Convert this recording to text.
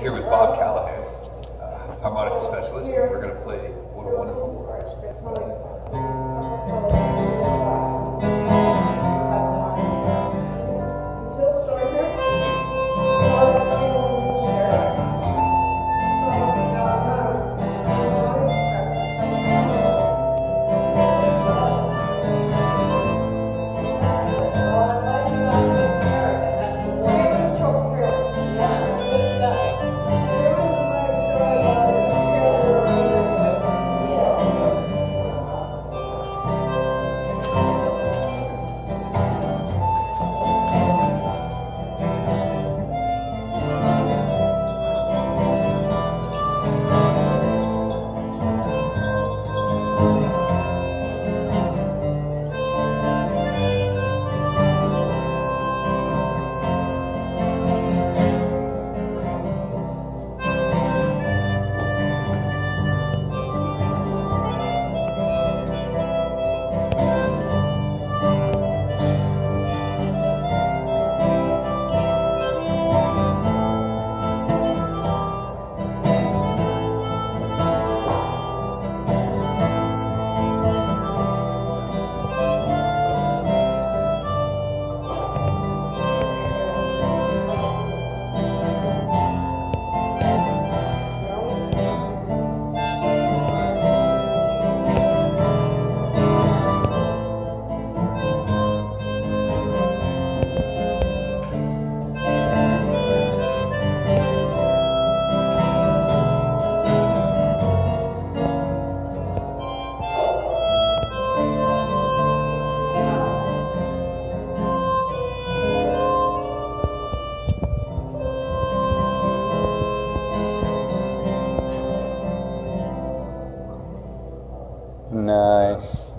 here with Bob Callahan, uh, harmonica specialist. And we're going to play What a Wonderful World. Nice.